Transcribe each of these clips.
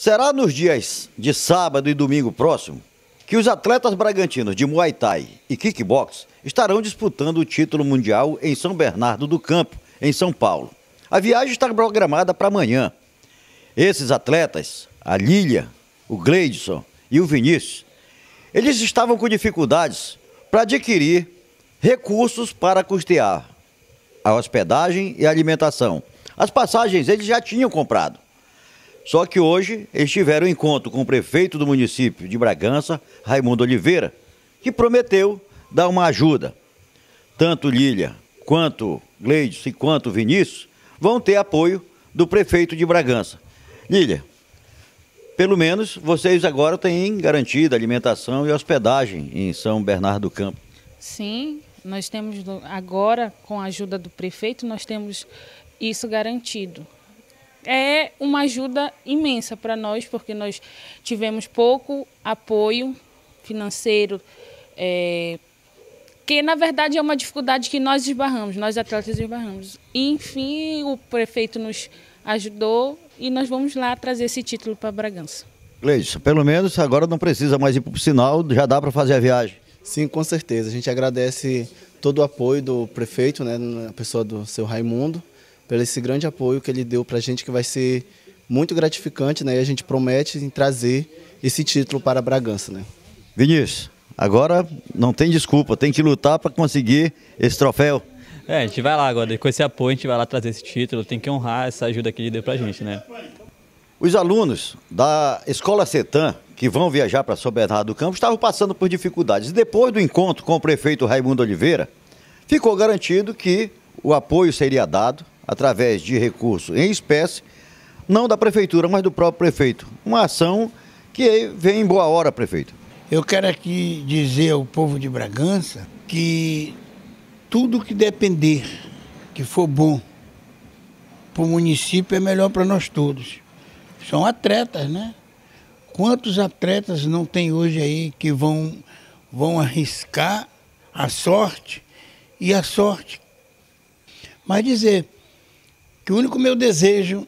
Será nos dias de sábado e domingo próximo que os atletas bragantinos de Muay Thai e Kickbox estarão disputando o título mundial em São Bernardo do Campo, em São Paulo. A viagem está programada para amanhã. Esses atletas, a Lília, o Gleidson e o Vinícius, eles estavam com dificuldades para adquirir recursos para custear a hospedagem e a alimentação. As passagens eles já tinham comprado. Só que hoje eles tiveram um encontro com o prefeito do município de Bragança, Raimundo Oliveira, que prometeu dar uma ajuda. Tanto Lília, quanto Gleides e quanto Vinícius vão ter apoio do prefeito de Bragança. Lília, pelo menos vocês agora têm garantida alimentação e hospedagem em São Bernardo do Campo. Sim, nós temos agora, com a ajuda do prefeito, nós temos isso garantido. É uma ajuda imensa para nós, porque nós tivemos pouco apoio financeiro, é, que na verdade é uma dificuldade que nós esbarramos, nós atletas esbarramos. E, enfim, o prefeito nos ajudou e nós vamos lá trazer esse título para Bragança. Gleison, pelo menos agora não precisa mais ir para o sinal, já dá para fazer a viagem. Sim, com certeza. A gente agradece todo o apoio do prefeito, né, na pessoa do seu Raimundo, pelo esse grande apoio que ele deu para a gente, que vai ser muito gratificante, né? E a gente promete em trazer esse título para Bragança, né? Vinícius, agora não tem desculpa, tem que lutar para conseguir esse troféu. É, a gente vai lá agora, com esse apoio a gente vai lá trazer esse título, tem que honrar essa ajuda que ele deu pra gente, né? Os alunos da Escola Cetan, que vão viajar para São Bernardo do Campo, estavam passando por dificuldades. Depois do encontro com o prefeito Raimundo Oliveira, ficou garantido que o apoio seria dado através de recurso em espécie, não da prefeitura, mas do próprio prefeito. Uma ação que vem em boa hora, prefeito. Eu quero aqui dizer ao povo de Bragança que tudo que depender, que for bom para o município, é melhor para nós todos. São atletas, né? Quantos atletas não tem hoje aí que vão, vão arriscar a sorte e a sorte? Mas dizer que o único meu desejo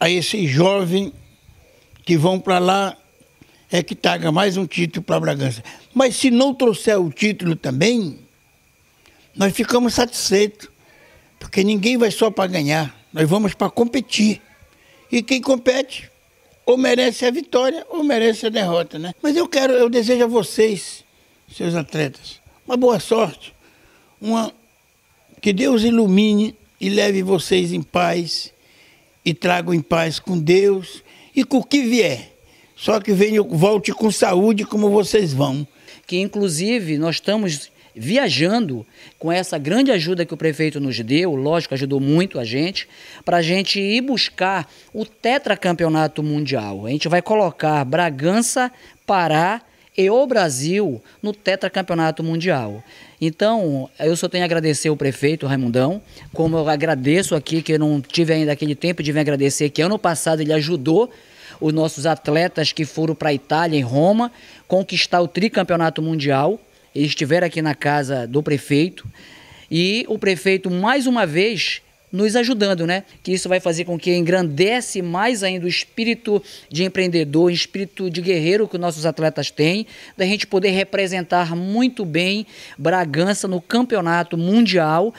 a esses jovens que vão para lá é que traga mais um título para Bragança. Mas se não trouxer o título também, nós ficamos satisfeitos, porque ninguém vai só para ganhar, nós vamos para competir. E quem compete ou merece a vitória ou merece a derrota, né? Mas eu quero, eu desejo a vocês, seus atletas, uma boa sorte, uma que Deus ilumine e leve vocês em paz e trago em paz com Deus e com o que vier. Só que venha, volte com saúde como vocês vão. Que inclusive nós estamos viajando com essa grande ajuda que o prefeito nos deu, lógico, ajudou muito a gente, para a gente ir buscar o tetracampeonato mundial. A gente vai colocar Bragança, Pará e o Brasil no tetracampeonato mundial. Então, eu só tenho a agradecer o prefeito Raimundão, como eu agradeço aqui, que eu não tive ainda aquele tempo de vir agradecer, que ano passado ele ajudou os nossos atletas que foram para a Itália, em Roma, conquistar o tricampeonato mundial. Eles estiveram aqui na casa do prefeito e o prefeito, mais uma vez, nos ajudando, né? Que isso vai fazer com que engrandece mais ainda o espírito de empreendedor, o espírito de guerreiro que nossos atletas têm, da gente poder representar muito bem Bragança no campeonato mundial